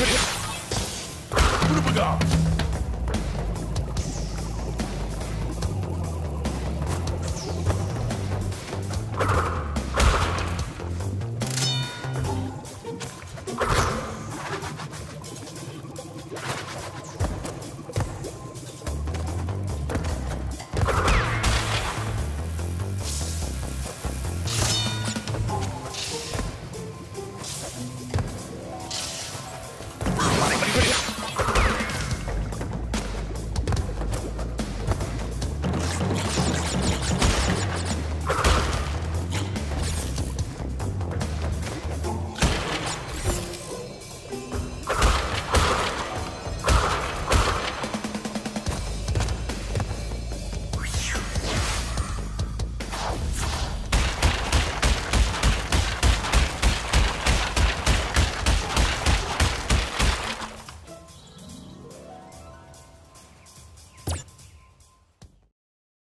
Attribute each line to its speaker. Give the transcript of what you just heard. Speaker 1: Put it Kurupaga!